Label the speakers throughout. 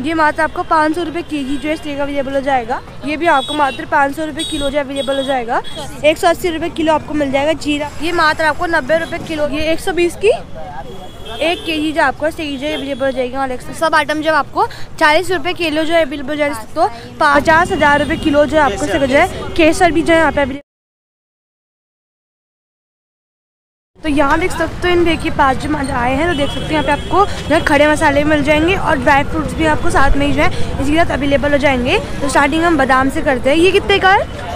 Speaker 1: ये मात्र आपको पाँच सौ रुपये के जी जो है इस तरीके का अवेलेबल हो जाएगा। ये भी आपको मात्र पाँच सौ रुपये किलो जो अवेलेबल हो जाएगा। एक सौ अस्सी रुपये किलो आपको मिल जाएगा जीरा। ये मात्र आपको नब्बे रुपये किलो, ये एक सौ बीस की एक के जी जो आपको तरीके जो अवेलेबल हो जाएगी और सब आइटम जब आपको चालीस रुपये किलो जो है अवेलेबल हो जाएगा तो पचास हज़ार रुपये किलो जो है आपको जो है, केसर भी जो है यहाँ पे तो यहाँ देख सकते हो इन देखिए पाँच जो आए हैं तो देख सकते हैं यहाँ पे आपको जो है खड़े मसाले मिल जाएँगे और ड्राई फ्रूट्स भी आपको साथ में ही जो है इसी के साथ अवेलेबल हो जाएँगे। तो स्टार्टिंग हम बादाम से करते हैं। ये कितने का है?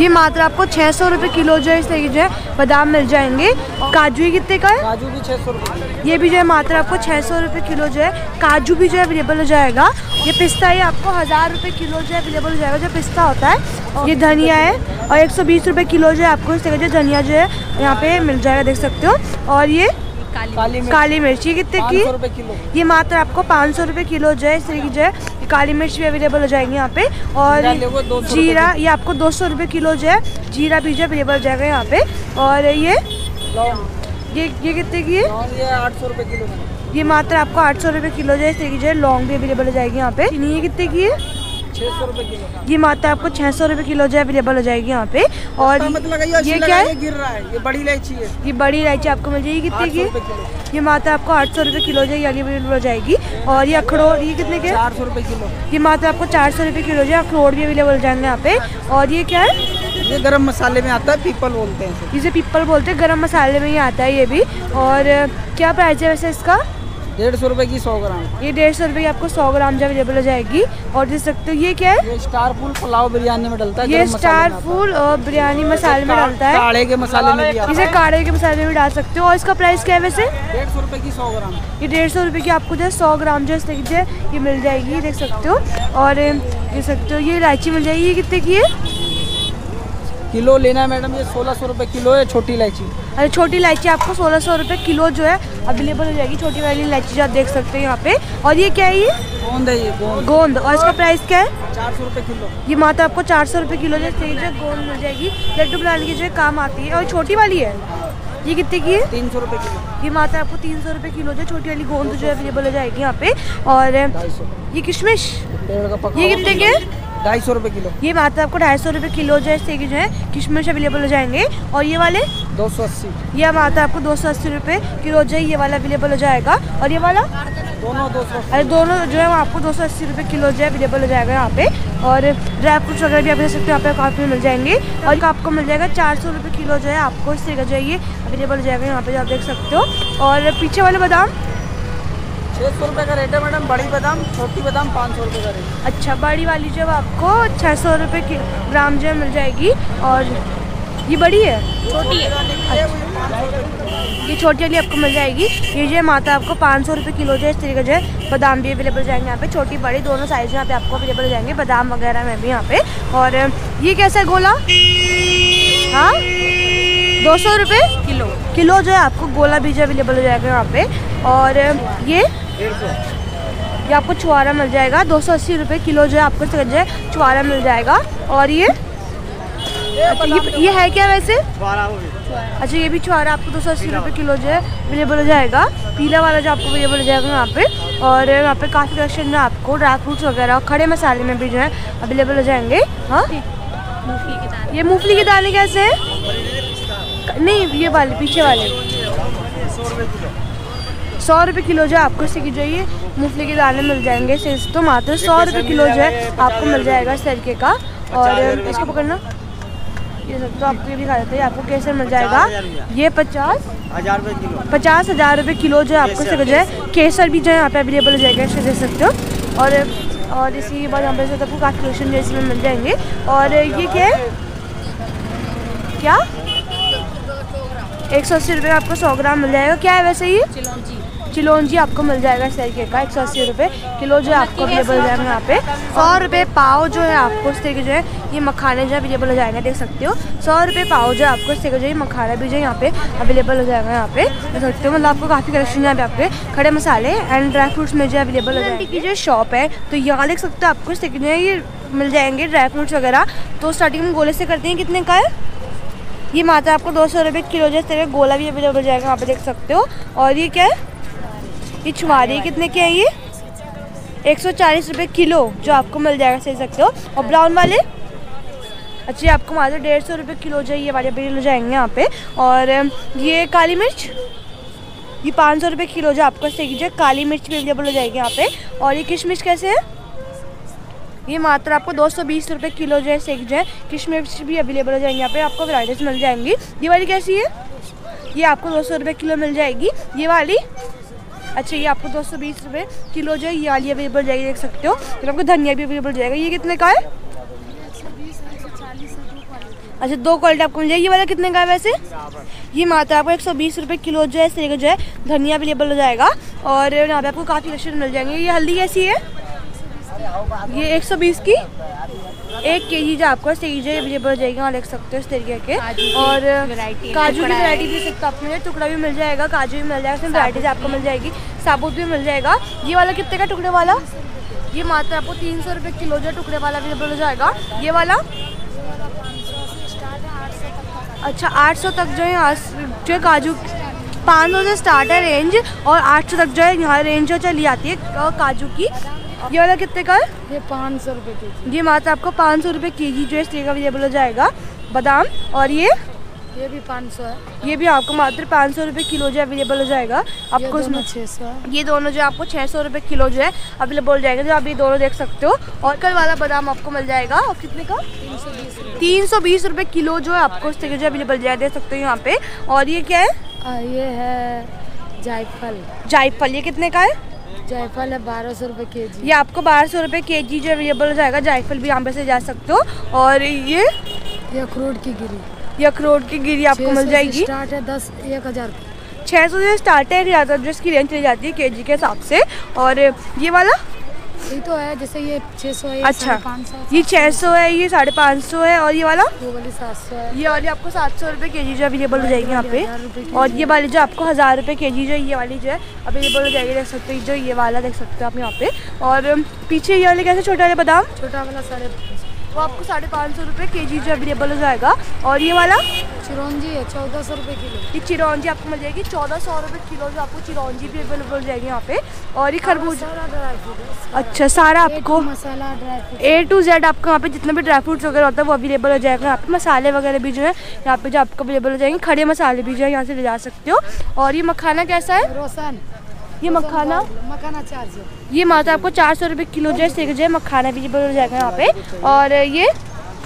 Speaker 1: ये मात्र आपको छः सौ रुपये किलो जो है इस तरीके जो है बादाम मिल जाएँगे। काजू ये कितने का है?
Speaker 2: काजू भी छः सौ
Speaker 1: ये भी जो है मात्र आपको छः सौ रुपये किलो जो है काजू भी जो है अवेलेबल हो जाएगा। ये पिस्ता ये आपको हज़ार रुपये किलो जो है अवेलेबल हो जाएगा जो पिस्ता होता है। ये धनिया है और एक सौ बीस रुपये किलो जो है आपको इस तरह जो धनिया जो है यहाँ पे मिल जाएगा देख सकते हो। और ये
Speaker 2: काली मिर्च।
Speaker 1: काली मिर्च ये कितने की? ये मात्र आपको पाँच सौ रुपये किलो जो है इस तरीके की जो है काली मिर्च भी अवेलेबल हो जाएँगी यहाँ पे। और
Speaker 2: जीरा लेगो 200 रुपए
Speaker 1: जीरा ये आपको दो सौ रुपये किलो जो है जीरा भी जो अवेलेबल हो जाएगा यहाँ पे। और ये ये ये कितने की है?
Speaker 2: ये आठ सौ रुपये किलो
Speaker 1: ये मात्र आपको आठ सौ रुपये किलो जो है इस तरीके की जो है लौंग भी अवेलेबल हो जाएगी यहाँ पे। ये कितने की है?
Speaker 2: किलो
Speaker 1: ये मात्र आपको छः सौ रुपये किलो जो है अवेलेबल हो जाएगी यहाँ पे। और
Speaker 2: मत लगाइए
Speaker 1: ये क्या है?
Speaker 2: गिर रहा है ये बड़ी इलायची है।
Speaker 1: ये बड़ी इलायची आपको मिल जाएगी। कितने की? ये माता आपको आठ सौ रुपये किलो जो है अवेलेबल हो जाएगी। और ये अखरोट ये कितने के?
Speaker 2: चार सौ रुपये किलो।
Speaker 1: ये माता आपको चार सौ रुपये किलो जो है अखरोट भी अवेलेबल हो जाएँगे यहाँ पे। और ये क्या है?
Speaker 2: ये गरम मसाले में आता है पीपल बोलते हैं इसे।
Speaker 1: पिप्पल बोलते हैं गरम मसाले में ही आता है ये भी। और क्या प्राइस है वैसे इसका?
Speaker 2: डेढ़ सौ रुपये की सौ ग्राम।
Speaker 1: ये डेढ़ सौ रुपये की आपको सौ ग्राम जो अवेलेबल हो जाएगी। और देख सकते हो ये क्या है?
Speaker 2: ये स्टार फूल पुलाव बिरयानी में डलता है
Speaker 1: ये स्टार फूल बिरयानी मसाले में। डालता है।
Speaker 2: काढ़े के मसाले में भी
Speaker 1: इसे काढ़े के मसाले में भी डाल सकते हो। और इसका प्राइस क्या है वैसे?
Speaker 2: डेढ़ सौ रुपये की सौ ग्राम।
Speaker 1: ये डेढ़ सौ रुपये की आपको जो है सौ ग्राम जो है ये मिल जाएगी देख सकते हो। और देख सकते हो ये इलायची मिल जाएगी। ये कितने की है?
Speaker 2: किलो लेना है मैडम ये सोलह सौ रुपये किलो है छोटी इलायची।
Speaker 1: अरे छोटी इलायची आपको सोलह सौ रुपये किलो जो है अवेलेबल हो जाएगी छोटी वाली इलायची जो आप देख सकते हैं यहाँ पे। और ये क्या है ये?
Speaker 2: गोंद है ये गोंद।
Speaker 1: गोंद। और इसका प्राइस क्या है?
Speaker 2: चार सौ रुपये किलो।
Speaker 1: ये माता आपको चार सौ रुपये किलो जो है इस गोंद मिल जाएगी। लड्डू बनाने की जो है काम आती है। और छोटी वाली है? ये कितने की है?
Speaker 2: तीन सौ रुपये किलो।
Speaker 1: ये माता आपको तीन सौ रुपये किलो जो छोटी वाली गोंद जो है अवेलेबल हो जाएगी यहाँ पे। और ये किशमिश? ये कितने के हैं?
Speaker 2: ढाई सौ रुपये किलो।
Speaker 1: ये मात्र आपको ढाई सौ रुपये किलो जो है इस जो है किशमिश अवेलेबल हो जाएँगे। और ये वाले?
Speaker 2: दो सौ अस्सी।
Speaker 1: ये मात्र आपको दो सौ अस्सी रुपये किलो जो है ये वाला अवेलेबल हो जाएगा। और ये वाला?
Speaker 2: दोनों दो सौ
Speaker 1: अरे दोनों जो है आपको दो सौ अस्सी रुपये किलो जो है अवेलेबल हो जाएगा यहाँ पे। और ड्राई फ्रूट्स वगैरह भी आप देख सकते हो यहाँ पे काफ़ी मिल जाएँगे। और आपको मिल जाएगा चार सौ रुपये किलो जो है आपको इस तरीके जो है ये अवेलेबल हो जाएगा यहाँ पे आप देख सकते हो। और पीछे वाले बादाम?
Speaker 2: छः सौ रुपये का रेट है मैडम बड़ी बादाम छोटी बादाम पाँच सौ रुपये का रेट।
Speaker 1: अच्छा बड़ी वाली जो है आपको छः सौ रुपये कि ग्राम जो मिल जाएगी और ये बड़ी है?
Speaker 2: छोटी है।
Speaker 1: ये छोटी वाली आपको मिल जाएगी। ये जो माता आपको पाँच सौ रुपये किलो जो है इस तरीके जो है बादाम भी अवेलेबल जाएँगे यहाँ पे। छोटी बड़ी दोनों साइज़ यहाँ पे आपको अवेलेबल हो जाएँगे बादाम वगैरह में भी यहाँ पे। और ये कैसा है गोला? हाँ? दो सौ रुपये किलो। किलो जो है आपको गोला भी जो अवेलेबल हो जाएगा यहाँ पे। और ये ये आपको छुआरा मिल जाएगा दो सौ अस्सी रुपये किलो जो है आपको तरह छुआरा मिल जाएगा। और ये? अच्छा ये ये है क्या वैसे? अच्छा ये भी छुआरा आपको दो सौ अस्सी रुपये किलो जो है अवेलेबल हो जाएगा। पीला वाला जो आपको अवेलेबल हो जाएगा यहाँ पे। और यहाँ पे काफ़ी कलेक्शन में आपको ड्राई फ्रूट्स वगैरह और खड़े मसाले में भी जो है अवेलेबल हो जाएँगे। हाँ? ये मूंगफली के दाने कैसे हैं? नहीं ये वाले पीछे वाले। सौ रुपये किलो जो है आपको इससे की जो ये मूंगफली के दाने मिल जाएँगे इसे तो मात्र सौ रुपये किलो जो है आपको मिल जाएगा इस तरीके का। और इसको पकड़ना। ये सब तो आपको ये भी खा देते हैं आपको केसर मिल जाएगा। ये पचास।
Speaker 3: हज़ार किलो।
Speaker 1: पचास हज़ार रुपये किलो जो है आपको इससे जो है केसर भी जो है यहाँ पे अवेलेबल हो जाएगा इसे देख सकते हो। और और इसी के बाद यहाँ पे आपको काफ़ी जो इसमें मिल जाएँगे। और ये क्या है? क्या? एक सौ अस्सी रुपये का आपको सौ ग्राम मिल जाएगा। क्या है वैसे ये? चिलौंजी। चिलौंजी आपको मिल जाएगा इस तरीके का, एक सौ अस्सी रुपये किलो जो है आपको अवेलेबल हो जाएगा यहाँ पे। सौ रुपये पाव जो है आपको इस तरीके जो है, ये मखाने जो है अवेलेबल हो जाएँगे, देख सकते हो। सौ रुपये पाव जो है आपको इस तरीके जो है मखाना भी जो है यहाँ पे अवेलेबल हो जाएगा यहाँ पे। देख सकते हो मतलब आपको काफ़ी कलेक्शन यहाँ पे आपके खड़े मसाले एंड ड्राई फ्रूट्स में जो अवेलेबल हो जाएँगे। की जो शॉप है तो यहाँ देख सकते हो आपको इस तरीके जो है, ये मिल जाएँगे ड्राई फ्रूट्स वगैरह। तो स्टार्टिंग में गोले से करते हैं, कितने का है? ये मात्र आपको दो सौ रुपये किलो जैसे गोला भी अवेलेबल हो जाएगा, यहाँ पे देख सकते हो। और ये क्या है? ये छुआरी कितने के हैं ये? एक सौ चालीस रुपये किलो, जो आपको मिल जाएगा, सही सकते हो। और ब्राउन वाले? अच्छा ये आपको मात्र डेढ़ सौ रुपये किलो जो ये वाले बिल हो जाएँगे यहाँ पे। और ये काली मिर्च? ये पाँच सौ रुपये किलो जो आपको सही है काली मिर्च भी अवेलेबल हो जाएगी यहाँ पे। और ये किशमिश कैसे है? ये मात्र आपको दो सौ बीस रुपये किलो जो है सेक जो है किशमिश भी अवेलेबल हो जाएँगे यहाँ पे, आपको वैराइटीज़ मिल जाएँगी। ये वाली कैसी है? ये आपको दो सौ रुपये किलो मिल जाएगी। ये वाली? अच्छा ये आपको दो सौ बीस रुपये किलो जो है, ये वाली अवेलेबल जाएगी, देख सकते हो। फिर आपको धनिया भी अवेलेबल जाएगा। ये कितने का है? अच्छा दो क्वालिटी आपको मिल जाएगी। ये वाला कितने का है वैसे? ये मात्र आपको एक सौ बीस रुपये किलो जो है जो है, धनिया अवेलेबल हो जाएगा। और यहाँ पे आपको काफ़ी रेस्टोरेंट मिल जाएँगे। ये हल्दी कैसी है? ये 120 की। एक के जी जो आपको सही जो अवेलेबल हो जाएगी वहाँ देख सकते हो इस तरीके के। और काजू की वैरायटी भी सकते आपको टुकड़ा भी मिल जाएगा काजू भी मिल जाएगा इसमें वैराइटीज आपको मिल जाएगी साबुत भी मिल जाएगा। ये वाला कितने का टुकड़े वाला? ये मात्र आपको तीन सौ रुपये किलो जो टुकड़े वाला अवेलेबल हो जाएगा। ये वाला? अच्छा आठ सौ तक जो है जो है काजू पाँच सौ से स्टार्ट है रेंज और आठ सौ तक जो है यहाँ रेंज जो चली आती है काजू की। ये वाला कितने का है?
Speaker 3: ये पाँच सौ रुपये के
Speaker 1: ये मात्र आपको पाँच सौ रुपये के जी जो है अवेलेबल हो जाएगा। बादाम और ये?
Speaker 3: ये भी पाँच सौ है।
Speaker 1: ये भी आपको मात्र पाँच सौ रुपये किलो जो अवेलेबल हो जाएगा। आपको
Speaker 3: इसमें छः सौ
Speaker 1: ये दोनों जो आपको छः सौ रुपये किलो जो है अवेलेबल हो जाएगा जो आप ये दोनों देख सकते हो। और कल वाला बादाम आपको मिल जाएगा। और कितने का? तीन सौ बीस रुपये किलो जो है आपको इस जो अवेलेबल जाएगा। देख सकते हो यहाँ पे। और ये क्या है?
Speaker 3: ये है जायफल।
Speaker 1: जायफल ये कितने का है?
Speaker 3: जायफल है बारह सौ रुपये के जी
Speaker 1: ये आपको बारह सौ रुपये के जी जो अवेलेबल हो जाएगा जायफल भी यहाँ पे से जा सकते हो। और ये?
Speaker 3: ये अखरोट की गिरी।
Speaker 1: ये अखरोट की गिरी आपको मिल जाएगी।
Speaker 3: स्टार्ट है दस एक हज़ार
Speaker 1: छः सौ से स्टार्ट है ज़्यादा जो इसकी रेंज चली जाती है के जी के हिसाब से। और ये वाला?
Speaker 3: ये तो है जैसे ये छः सौ है
Speaker 1: अच्छा।
Speaker 3: पाँच सौ
Speaker 1: ये छः सौ है ये साढ़े पाँच सौ है और ये वाला?
Speaker 3: वो वाली सात सौ है।
Speaker 1: ये वाली आपको सात सौ रुपये के जी जो अवेलेबल हो जाएगी यहाँ पे। और ये वाली जो आपको हज़ार रुपये के जी जो ये वाली जो है अवेलेबल हो जाएगी देख सकते हो जो ये वाला देख सकते हो आप यहाँ पे। और पीछे ये वाले कैसे छोटे वाले बादाम?
Speaker 3: छोटा वाला साढ़े
Speaker 1: वो आपको साढ़े पाँच सौ रुपये के जी जो अवेलेबल हो जाएगा। और ये वाला?
Speaker 3: चिरौंजी है चौदह सौ रुपये किलो।
Speaker 1: ये चिरौंजी आपको मिल जाएगी चौदह सौ रुपये किलो जो आपको चिरौंजी भी अवेलेबल हो जाएगी यहाँ पे। और ये खरबूज अच्छा सारा आपको
Speaker 3: मसाला
Speaker 1: ए टू जेड आपको यहाँ पे जितना भी ड्राई फ्रूट्स वगैरह होता है वो अवेलेबल हो जाएगा। यहाँ पे मसाले वगैरह भी जो है यहाँ पे जो आपको अवेलेबल हो जाएँगे खड़े मसाले भी जो है यहाँ से ले जा सकते हो। और ये मखाना कैसा है?
Speaker 3: रोशन।
Speaker 1: ये मखाना?
Speaker 3: मखाना चार सौ।
Speaker 1: ये माता आपको चार सौ रुपये किलो जो है सेक जो है मखाना अवेलेबल हो जाएगा यहाँ पे। और ये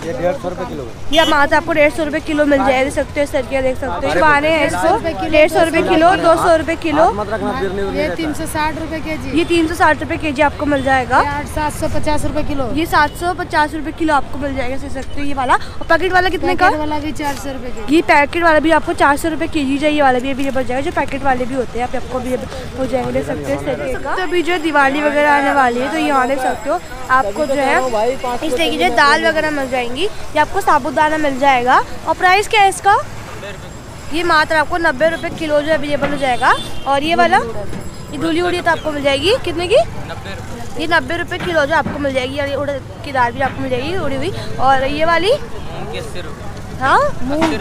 Speaker 4: ये डेढ़ सौ रुपये किलो
Speaker 1: ये मात्र आपको डेढ़ सौ रुपये किलो मिल जाएगा देख सकते हो तरीके देख सकते हो। हैं इसको। डेढ़ सौ रुपये किलो दो सौ रुपये किलो।
Speaker 3: ये तीन सौ साठ रुपये के जी
Speaker 1: ये तीन सौ साठ रुपये के जी आपको मिल जाएगा।
Speaker 3: सात सौ पचास रुपये किलो।
Speaker 1: ये सात सौ पचास रुपये किलो आपको मिल जाएगा देख सकते हो ये वाला। और पैकेट वाला कितने का?
Speaker 3: वाला भी चार सौ रुपये
Speaker 1: ये पैकेट वाला भी आपको चार सौ रुपये के जी चाहिए वाला भी अवेलेबल हो जाएगा जो पैकेट वाले भी होते हैं आप आपको अवेलेबल हो जाएँगे देख सकते हो इस तरीके का। तो अभी जो दिवाली वगैरह आने वाली है तो यहाँ देख सकते हो। आपको जो है इस तरीके से दाल वगैरह मिल जाएँगी ये आपको साबुदाना मिल जाएगा। और प्राइस क्या है इसका? ये मात्र आपको नब्बे रुपये किलो जो अवेलेबल हो जाएगा। और ये वाला ये धुली उड़ी तो आपको मिल जाएगी। कितने की? ये नब्बे रुपये किलो जो आपको मिल जाएगी। और ये उड़द की दाल भी आपको मिल जाएगी उड़ी हुई। और ये वाली? हाँ? मूंग।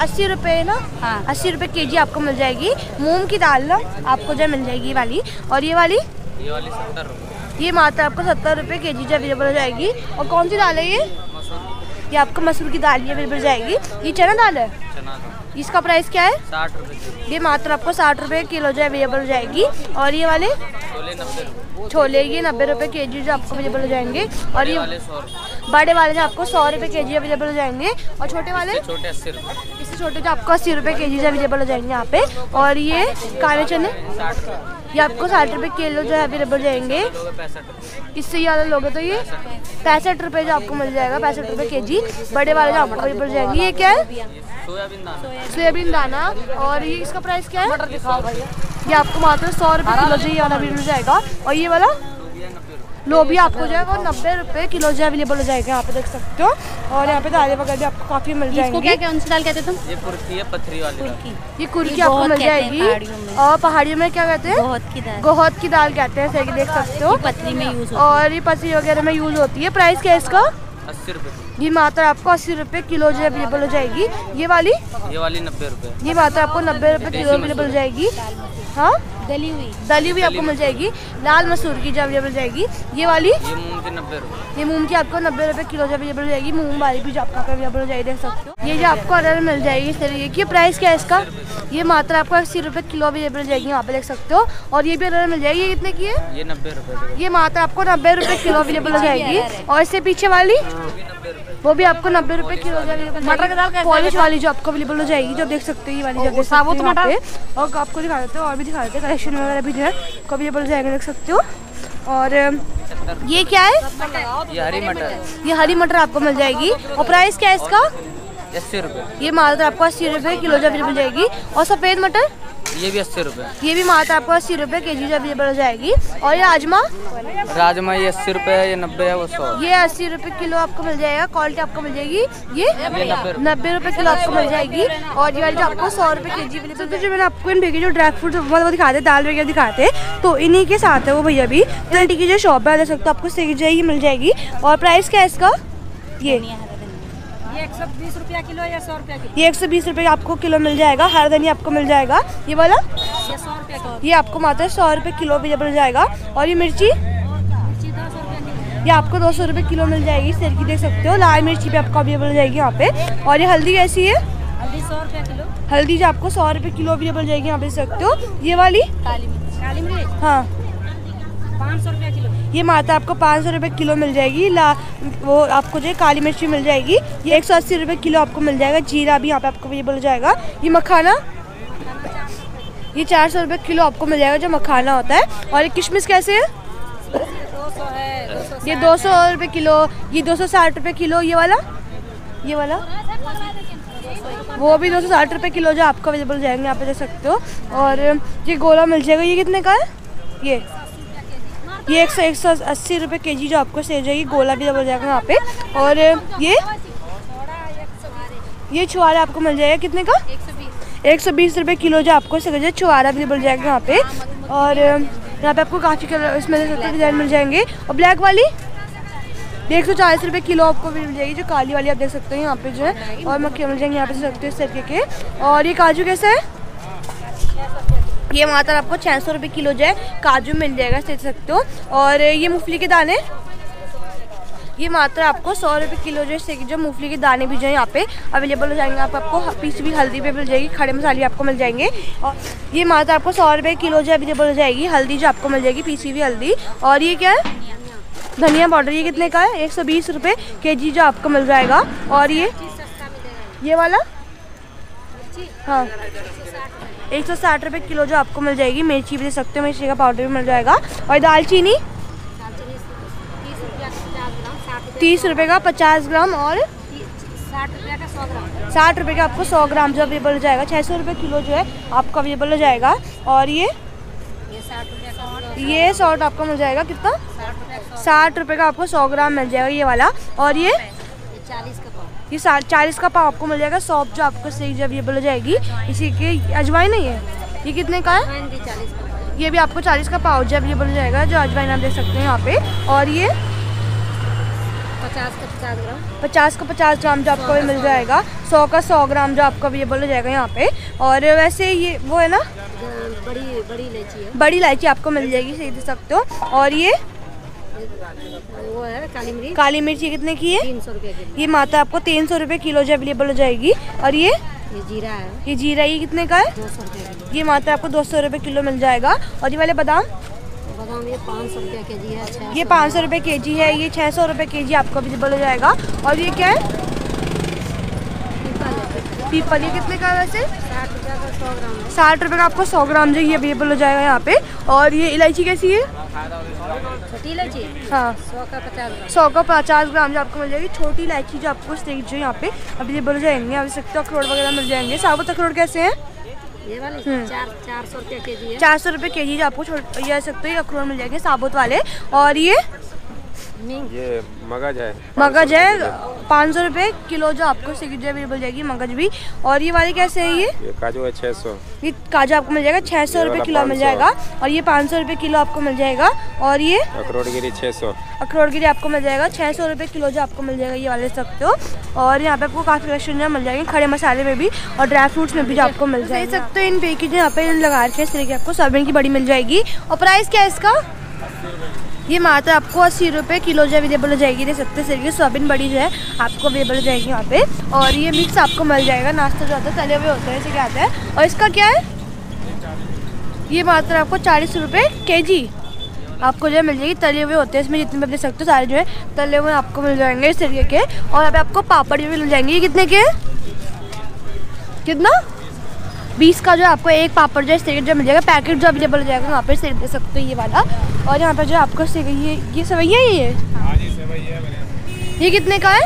Speaker 1: अस्सी रुपये ना?
Speaker 3: हाँ।
Speaker 1: अस्सी रुपये के जी आपको मिल जाएगी। मूंग की दाल ना आपको जो है मिल जाएगी ये वाली। और ये वाली?
Speaker 2: ये वाली सत्तर रुपये
Speaker 1: ये मात्र आपको सत्तर रुपये के जी अवेलेबल हो जाएगी। और कौन सी दाल है ये? ये आपको मसूर की दाल ही अवेलेबल हो जाएगी। ये चना दाल है?
Speaker 2: चना
Speaker 1: इसका प्राइस क्या है?
Speaker 2: साठ रुपये
Speaker 1: ये मात्र आपको साठ रुपये किलो जो अवेलेबल हो जाएगी। और ये वाले?
Speaker 2: छोले
Speaker 1: ये नब्बे रुपये के जी जो आपको अवेलेबल हो जाएँगे। और ये बड़े वाले जो आपको सौ रुपये के जी अवेलेबल हो जाएँगे। और छोटे वाले?
Speaker 2: छोटे अस्सी
Speaker 1: इससे छोटे जो आपको अस्सी रुपये के जी अवेलेबल हो जाएँगे यहाँ पे। और ये काले चने? ये आपको साठ रुपये किलो जो है अवेलेबल जाएँगे इससे ज़्यादा लोगे तो ये पैंसठ रुपए जो आपको मिल जाएगा पैंसठ रुपये के जी। बड़े वाले जो आपको अवेलेबल जाएँगे ये क्या है?
Speaker 2: सोयाबीन दाना।
Speaker 1: सोयाबीन दाना। और ये इसका प्राइस क्या है? ये आपको मात्र सौ रुपये किलो जो ये वाला अवेलेबल जाएगा। और ये वाला?
Speaker 2: लोबिया
Speaker 1: आपको जो है वो नब्बे रुपये किलो जो अवेलेबल हो जाएगा यहाँ पे देख सकते हो। और यहाँ पे दालें वगैरह भी आपको काफ़ी मिल
Speaker 5: इसको क्या
Speaker 1: जाएँगी।
Speaker 5: कौन सी दाल कहते तुम?
Speaker 2: ये कुर्ती है पथरी वाली दाल।
Speaker 5: की
Speaker 1: ये कुर्की आपको मिल जाएगी। और पहाड़ियों में क्या कहते हैं?
Speaker 5: बहुत की दाल।
Speaker 1: गोहत की दाल कहते हैं सही देख सकते हो।
Speaker 5: पतली में यूज़
Speaker 1: और ये पथरी वगैरह में यूज़ होती है। प्राइस क्या है इसका?
Speaker 2: अस्सी रुपये
Speaker 1: ये मात्र आपको अस्सी रुपये किलो जो अवेलेबल हो जाएगी। ये वाली?
Speaker 2: ये वाली नब्बे रुपये
Speaker 1: ये मात्र आपको नब्बे रुपये किलो अवेलेबल हो जाएगी। हाँ?
Speaker 3: दली हुई।
Speaker 1: दली हुई आपको मिल जाएगी। लाल मसूर की जो अवेलेबल जाएगी। ये वाली?
Speaker 2: ये मूंग के नब्बे
Speaker 1: ये मूंग की आपको नब्बे रुपए किलो जो अवेलेबल हो जाएगी। मूंग वाली भी जो आपको अवेलेबल हो जाएगी देख सकते हो। ये जो आपको अरहर मिल जाएगी इस तरीके की। प्राइस क्या है इसका? ये मात्रा आपको अस्सी रुपए किलो अवेलेबल हो जाएगी यहाँ पे देख सकते हो। और ये भी अरहर मिल जाएगी। ये कितने की है?
Speaker 2: ये नब्बे रुपये
Speaker 1: ये मात्र आपको नब्बे रुपए किलो अवेलेबल हो जाएगी। और इससे पीछे वाली? वो भी आपको नब्बे रुपए किलो मटर की दाल पॉलिश वाली जो आपको अवेलेबल हो जाएगी जो देख सकते हो ये वाली जो हो यहाँ पे। और आपको दिखा देते हो और भी दिखा देते हैं कलेक्शन वगैरह भी जो है आपको अवेलेबल हो जाएगा देख सकते हो। और ये क्या है?
Speaker 2: ये हरी मटर।
Speaker 1: ये हरी मटर आपको मिल जाएगी। और प्राइस क्या है इसका?
Speaker 2: अस्सी रुपये
Speaker 1: ये मात्र आपको अस्सी रुपए किलो जो अवेलेबल जाएगी। और सफ़ेद मटर?
Speaker 2: ये भी अस्सी रुपये
Speaker 1: ये भी मात्र आपको अस्सी रुपए के जी जो अवेलेबल हो जाएगी। और ये राजमा?
Speaker 2: राजमा ये अस्सी रुपये है ये नब्बे है वो सौ
Speaker 1: ये अस्सी रुपए किलो आपको मिल जाएगा क्वालिटी आपको मिल जाएगी। ये
Speaker 2: नब्बे
Speaker 1: रुपए। किलो आपको मिल जाएगी। और ये वाली जो आपको सौ रुपए के जी मिली तो जो मैंने आपको इन भैया जो ड्राई फ्रूट वो दिखाते हैं दाल वगैरह दिखाते हैं तो इन्हीं के साथ है वो भैया भी। तो आंटी की जो शॉप है देख सकते हो आपको सही जाएगी मिल जाएगी। और प्राइस क्या है इसका? ये।
Speaker 3: ये एक सौ बीस रुपया किलो या सौ रुपया किलो?
Speaker 1: ये एक सौ बीस रुपये आपको किलो मिल जाएगा हर धनी आपको मिल जाएगा। ये वाला?
Speaker 3: ये सौ रुपया
Speaker 1: ये आपको मात्र सौ रुपये किलो भी मिल जाएगा। और ये मिर्ची? ये आपको दो सौ रुपये किलो मिल जाएगी सर की देख सकते हो। लाल मिर्ची भी आपको अवेलेबल जाएगी यहाँ पे। और ये हल्दी कैसी है?
Speaker 3: हल्दी सौ रुपया किलो।
Speaker 1: हल्दी जो आपको सौ रुपये किलो अवेलेबल जाएगी यहाँ पे देख सकते हो। ये वाली?
Speaker 3: काली मिर्च। काली मिर्च?
Speaker 1: हाँ।
Speaker 3: पाँच सौ
Speaker 1: ये मात्र आपको पाँच सौ रुपये किलो मिल जाएगी, ला, वो आपको जो है काली मिर्च मिल जाएगी, ये एक सौ अस्सी रुपये किलो आपको मिल जाएगा, जीरा भी यहाँ पे आपको अवेलेबल हो जाएगा, ये मखाना, ये चार सौ रुपये किलो आपको मिल जाएगा जो मखाना होता है, और ये किशमिश कैसे है?
Speaker 3: दो दो
Speaker 1: ये दो सौ रुपये किलो, ये दो सौ साठ रुपये किलो, ये वाला ये वाला, वो भी दो सौ साठ रुपये किलो जो आपको अवेलेबल जाएँगे यहाँ पे देख सकते हो, और ये गोला मिल जाएगा, ये कितने का है? ये ये एक सौ एक सौ अस्सी रुपये के जी जो आपको सेल जाएगी, गोला भी मिल जाएगा यहाँ पे। और ये ये छुआरा आपको मिल जाएगा कितने का?
Speaker 3: एक सौ बीस
Speaker 1: रुपये किलो जो आपको सके छुआरा भी मिल जाएगा यहाँ पे। और यहाँ पे आपको काफ़ी कलर इसमें डिज़ाइन मिल जाएँगे। और ब्लैक वाली? एक सौ चालीस रुपये किलो आपको भी मिल जाएगी, जो काली वाली आप देख सकते हैं यहाँ पे जो है। और मक्खियाँ मिल जाएँगी यहाँ पे सकते हो इस तरीके के। और ये काजू कैसे है? ये मात्र आपको छः सौ रुपये किलो जो है काजू मिल जाएगा देख सकते हो। और ये मूंगफली के दाने? ये मात्र आपको सौ रुपये किलो जो है जो मूंगफली के दाने भी जो है यहाँ पे अवेलेबल हो जाएँगे। आप, आपको पीस भी हल्दी पे मिल जाएगी, खड़े मसाले आपको मिल जाएँगे। और ये मात्र आपको सौ रुपये किलो जो अवेलेबल हो जाएगी, हल्दी जो आपको मिल जाएगी, पीसी हुई हल्दी। और ये क्या है? धनिया पाउडर, ये कितने का है? एक सौ बीस रुपये के जी जो आपको मिल जाएगा। और ये? ये वाला? हाँ। एक सौ साठ रुपये किलो जो आपको मिल जाएगी। मिर्ची भी दे सकते हो, मिर्ची का पाउडर भी मिल जाएगा। और दालचीनी
Speaker 3: तीस रुपया का पचास ग्राम
Speaker 1: और
Speaker 3: साठ रुपया का
Speaker 1: आपको सौ ग्राम जो अवेलेबल हो जाएगा। छः सौ रुपये किलो जो है आपको अवेलेबल हो जाएगा। और ये?
Speaker 3: ये
Speaker 1: सॉल्ट आपको मिल जाएगा। कितना?
Speaker 3: साठ रुपया का
Speaker 1: आपको सौ ग्राम मिल जाएगा ये वाला। और ये?
Speaker 3: चालीस
Speaker 1: ये चालीस का पाव आपको मिल जाएगा सौंप जो आपको सही जो अवेलेबल हो जाएगी इसी के अजवाइन नहीं है ये? कितने का है?
Speaker 3: भी पाव।
Speaker 1: ये भी आपको चालीस का पाव जो अवेलेबल हो जाएगा जो अजवाइन आप देख सकते हैं यहाँ पे। और ये?
Speaker 3: पचास का पचास ग्राम।
Speaker 1: पचास का पचास ग्राम जो आपको भी मिल जाएगा सौ का सौ ग्राम जो आपको अवेलेबल हो जाएगा यहाँ पे। और वैसे ये वो है ना?
Speaker 3: बड़ी बड़ी इलायची
Speaker 1: बड़ी इलायची आपको मिल जाएगी सही दे सकते हो। और ये?
Speaker 3: वो है काली मिर्च।
Speaker 1: काली मिर्ची कितने की है?
Speaker 3: तीन सौ रुपया
Speaker 1: ये माता आपको तीन सौ रूपए किलो जो अवेलेबल हो जाएगी। और ये?
Speaker 3: ये जीरा है।
Speaker 1: ये जीरा ये कितने का है?
Speaker 3: दो सौ रुपया
Speaker 1: ये माता आपको दो सौ रूपए किलो मिल जाएगा। और ये वाले बादाम?
Speaker 3: बादाम ये पाँच सौ रूपए के जी है
Speaker 1: ये पाँच सौ रूपए के जी है ये छः सौ रुपये के जी आपको अवेलेबल हो जाएगा। और ये क्या है?
Speaker 3: पीपल
Speaker 1: ये कितने का है वैसे?
Speaker 3: साठ रुपया का सौ ग्राम
Speaker 1: साठ रुपये का आपको सौ ग्राम जो ये अवेलेबल हो जाएगा यहाँ पे। और ये इलायची कैसी है?
Speaker 3: छोटी इलायची
Speaker 1: हाँ?
Speaker 3: सौ का पचास ग्राम।
Speaker 1: जो आपको मिल जाएगी। छोटी इलायची जो आपको स्टेज जो यहाँ पे अवेलेबल हो जाएँगे। आप सकते हो अखरोट वगैरह मिल जाएँगे। साबुत अखरोट कैसे हैं?
Speaker 3: ये वाली चार सौ रुपया के जी
Speaker 1: आपको छोट ये सकते हो ये अखरोट मिल जाएँगे साबुत वाले। और ये?
Speaker 5: ये मगज है।
Speaker 1: मगज है पाँच सौ रुपये किलो जो आपको अवेलेबल जाएगी मगज भी। और ये वाले कैसे है ये?
Speaker 5: ये काजू है छः सौ।
Speaker 1: ये काजू आपको मिल जाएगा छः सौ
Speaker 5: ये
Speaker 1: रुपये किलो मिल जाएगा। और ये पाँच सौ रुपये किलो आपको मिल जाएगा। और ये?
Speaker 5: अखरोट गिरी छः सौ।
Speaker 1: अखरोट गिरी आपको मिल जाएगा छः सौ रुपये किलो जो आपको मिल जाएगा ये वाले सकते हो। और यहाँ पे आपको काफ़ी कलेक्शन मिल जाएँगे खड़े मसाले में भी और ड्राई फ्रूट्स में भी जो आपको मिल जाएगा देख सकते हो इन पैकेज यहाँ पे लगा रखे हैं इस तरह की आपको सोयाबीन की बड़ी मिल जाएगी। और प्राइस क्या है इसका? ये मात्र आपको अस्सी रुपये किलो जो अवेलेबल हो जाएगी देख सकते हैं सोयाबीन बड़ी जो है आपको अवेलेबल हो जाएगी यहाँ पे। और ये मिक्स आपको मिल जाएगा, नाश्ता जो होता है, तले हुए होते हैं, इसे क्या आता है। और इसका क्या है? ये मात्र आपको चालीस रुपये के जी आपको जो है मिल जाएगी, तले हुए होते हैं। इसमें जितने भी देख सकते हो, सारे जो है तले हुए आपको मिल जाएँगे इस तरीके के। और पे आपको पापड़ भी मिल जाएँगे। ये कितने के कितना? बीस का जो आपको एक पापड़ जो है जो मिल जाएगा पैकेट जो अवेलेबल हो जाएगा वहाँ पे सेट दे सकते हो ये वाला। और यहाँ पे जो आपको ये ये सवैया ही है ये कितने का है?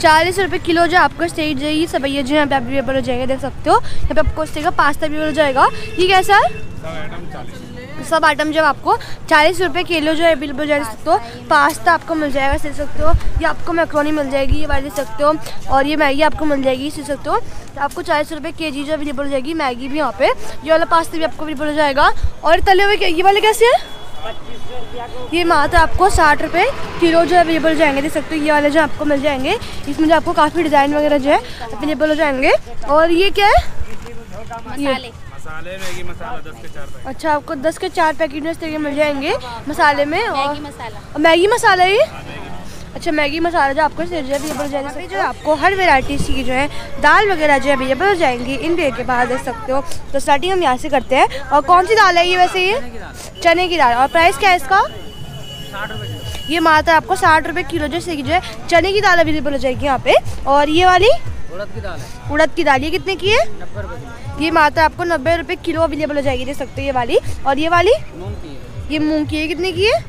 Speaker 1: चालीस रुपये किलो जो आपको स्टेज जो है ये सवैया जो यहाँ पे अवेलेबल हो जाएगा देख सकते हो। यहाँ पे आपको का पास्ता भी मिल जाएगा। ये कैसा है? सब आइटम जो आपको चालीस रुपये किलो जो है अवेलेबल जा सकते हो। पास्ता आपको मिल जाएगा सीख सकते हो। ये आपको मैक्रोनी मिल जाएगी, ये वाली सकते हो। और ये मैगी आपको मिल जाएगी सीख सकते हो। आपको चालीस रुपये के जी जो अवेलेबल हो जाएगी मैगी भी यहाँ पे। ये वाला पास्ता भी आपको अवेलेबल हो जाएगा। और तले हुए ये वाले कैसे है? ये मात्र आपको साठ रुपये किलो जो अवेलेबल हो जाएँगे, देख सकते हो। ये वाले जो आपको मिल जाएँगे, इसमें जो आपको काफ़ी डिज़ाइन वगैरह जो है अवेलेबल हो जाएँगे। और ये क्या है? अच्छा आपको दस के चार पैकेट में इस तरीके मिल जाएँगे मसाले में और मैगी मसाला ये? अच्छा मैगी मसाला जो आपको अवेलेबल हो जाएगा जो आपको हर वेराइटी की जो है दाल वगैरह जो है अवेलेबल हो जाएँगी। इन पेड़ के बाहर देख सकते हो। तो स्टार्टिंग हम यहाँ से करते हैं। और कौन सी दाल है ये वैसे ये? चने की दाल। और प्राइस क्या है इसका? ये मात्र आपको साठ रुपये किलो जैसे कि जो है चने की दाल अवेलेबल हो जाएगी यहाँ पे। और ये वाली?
Speaker 2: उड़द की दाल है।
Speaker 1: उड़द की दाल। ये कितने की है?
Speaker 2: की
Speaker 1: ये मात्र आपको नब्बे रुपये किलो अवेलेबल हो जाएगी देख सकते हो ये वाली। और ये वाली? ये मूंग की है कितने की है?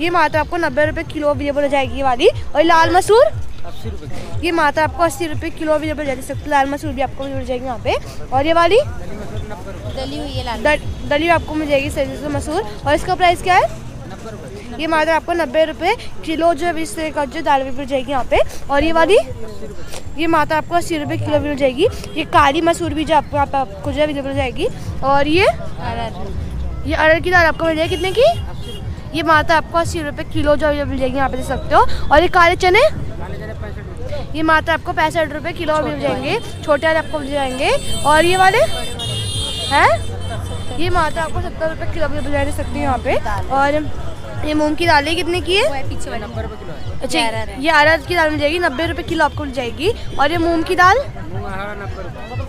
Speaker 1: ये मात्र आपको नब्बे रुपये किलो अवेलेबल हो जाएगी ये वाली। और लाल मसूर? ये मात्र आपको अस्सी रुपये किलो अवेलेबल हो जाएगी सकते लाल मसूर भी आपको मिल जाएगी यहाँ पे। और ये वाली?
Speaker 2: दली
Speaker 3: हुई है लाल
Speaker 1: दली आपको मिल जाएगी मसूर। और इसका प्राइस क्या है? ये मात्र आपको नब्बे रुपये किलो जो है इस का जो दाल भी मिल जाएगी यहाँ पे। और ये वाली, ये मात्र आपको अस्सी रुपये किलो मिल जाएगी। ये काली मसूर भी जो आपको आपको जो हो जाएगी। और ये ये अरहर की दाल आपको मिल जाएगी कितने की? ये मात्र आपको अस्सी रुपये किलो जो मिल जाएगी यहाँ पे देख सकते हो। और ये काले चने? ये मात्र आपको पैंसठ रुपये किलो मिल जाएँगे। छोटे वाले आपको मिल जाएँगे। और ये वाले? हैं? ये मात्र आपको सत्तर रुपये किलो भी मिल जाएँगे सकते हो यहाँ पे। और ये मूंग की दालें कितने की है?
Speaker 3: पीछे
Speaker 2: नब्बे रुपये किलो है।
Speaker 1: अच्छा ये अरहर की दाल मिल जाएगी नब्बे रुपये किलो आपको मिल जाएगी। और ये मूंग की दाल?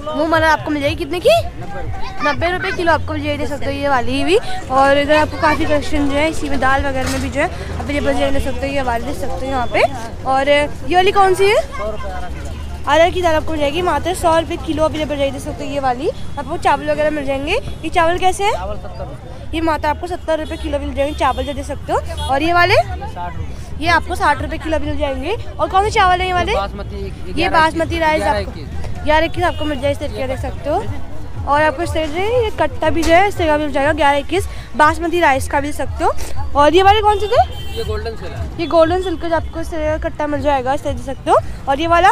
Speaker 2: मूंग
Speaker 1: मटर आपको मिल जाएगी कितने की?
Speaker 2: नब्बे रुपये
Speaker 1: किलो आपको मिल जाएगी सकते हो ये वाली भी। और इधर आपको काफ़ी कलेक्शन जो है इसी में दाल वगैरह में भी जो है अवेलेबल जो है देख सकते हो ये वाली देख सकते हो यहाँ पे। और ये वाली कौन सी है?
Speaker 2: सौ की दाल।
Speaker 1: अरहर की दाल आपको मिल जाएगी मात्र सौ रुपये किलो अवेलेबल हो जाएगी सकते हो ये वाली। आपको चावल वगैरह मिल जाएँगे। ये चावल कैसे हैं? ये मात्र आपको सत्तर रुपये किलो मिल जाएँगे चावल जो दे सकते हो। और ये वाले? ये आपको साठ रुपये किलो मिल जाएँगे। और कौन से चावल है ये वाले? ये बासमती राइस आपको ग्यारह इक्कीस आपको मिल जाए इस तरीके देख सकते हो। और आपको इस तरह ये कट्टा भी जो है इस तरह का मिल जाएगा ग्यारह इक्कीस। बासमती राइस का भी सकते हो। और ये वाले कौन से थे?
Speaker 2: ये गोल्डन सेल है।
Speaker 1: ये गोल्डन सिल्क आपको इस तरह का कट्टा मिल जाएगा इस तरह दे सकते हो। और ये वाला?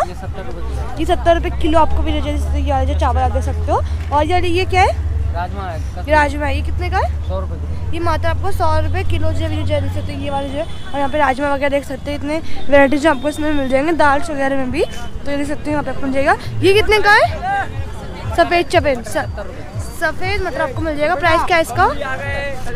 Speaker 2: ये सत्तर रुपये किलो
Speaker 1: आपको भी मिल जाए ये वाला जो चावल आप दे सकते हो। और ये ये क्या है?
Speaker 2: राजमा है
Speaker 1: ये राजमा ये कितने का है?
Speaker 2: सौ रुपये
Speaker 1: ये मात्र आपको सौ रुपये किलो जो है जो है देख सकते हो ये वाले जो है और यहाँ पे राजमा वगैरह देख सकते हैं इतने वेराइटीज आपको इसमें मिल जाएँगे दाल वगैरह में भी। तो ये देख सकते हो यहाँ पे आपको मिल जाएगा। ये कितने का है? सफ़ेद चपेन सफ़ेद मतलब आपको मिल जाएगा। प्राइस क्या है इसका?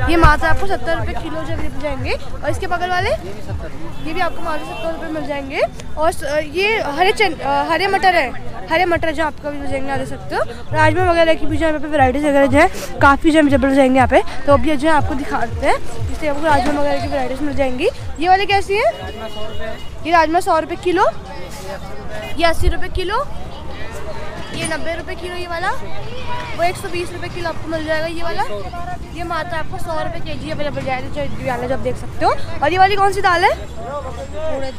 Speaker 1: ये मात्र आपको सत्तर रुपये किलो जो मिल जाएँगे। और इसके बगल वाले?
Speaker 2: ये भी
Speaker 1: ये भी आपको मात्र सत्तर रुपये मिल जाएँगे। और ये हरे चन हरे मटर है। हरे मटर जो आपका भी जाएँगे आ सकते हो। राजमा वगैरह की भी जो यहाँ पे वैराइटीज वगैरह जो है, काफ़ी जो है मिल जाएँगे यहाँ पे। तो अभी जो है आपको दिखा देते हैं इससे आपको राजमा वगैरह की वैराइटीज मिल जाएँगी। ये वाले कैसी है? ये राजमा सौ रुपये किलो। ये अस्सी रुपये किलो। ये नब्बे रुपये किलो ये वाला, वो एक सौ बीस रुपये किलो आपको मिल जाएगा ये वाला। ये मात्र आपको सौ रुपये के जी अवेलेबल जाएगी जो जो आप देख सकते हो। और ये वाली कौन सी दाल है?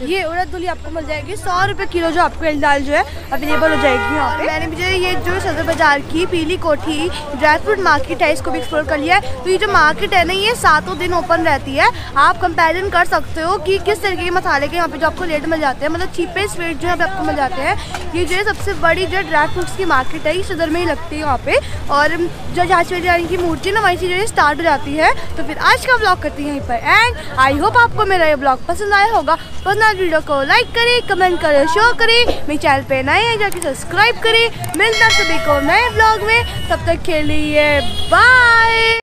Speaker 1: ये उड़द दुली आपको मिल जाएगी, सौ रुपये किलो जो आपको दाल जो है अवेलेबल हो जाएगी यहाँ पे। मैंने जो ये जो सदर बाज़ार की पीली कोठी ड्राई फ्रूट मार्केट है, इसको भी एक्सप्लोर कर लिया है। तो ये जो मार्केट है ना, ये सातों दिन ओपन रहती है। आप कंपेरिजन कर सकते हो कि किस तरीके के मसाले के यहाँ पे जो आपको रेट मिल जाते हैं मतलब चीपेस्ट रेट जो है आपको मिल जाते हैं। ये जो है सबसे बड़ी जो ड्राई फ्रूट्स की मार्केट है, इस सदर में ही लगती है वहाँ पे। और जो झांसी रानी की मूर्ति ना, वहीं से जो स्टार्ट हो जाती है। तो फिर आज का ब्लॉग करती है यहीं पर। एंड आई होप आपको मेरा ये ब्लॉग पसंद आया होगा। पसंद वीडियो को लाइक करें कमेंट करें शो करें। मेरे चैनल पर नए हैं, जाके सब्सक्राइब करें। मिलता सभी को नए ब्लॉग में। तब तक के लिए बाय